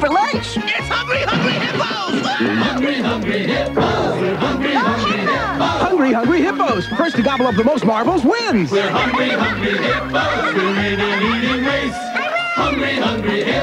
for lunch? It's Hungry Hungry Hippos! Hungry, hungry hippos. We're hungry, hungry hippos. Hungry, hungry hippos. First to gobble up the most marbles wins. We're hungry, hungry hippos. We're in an eating race. Hungry, hungry hippos.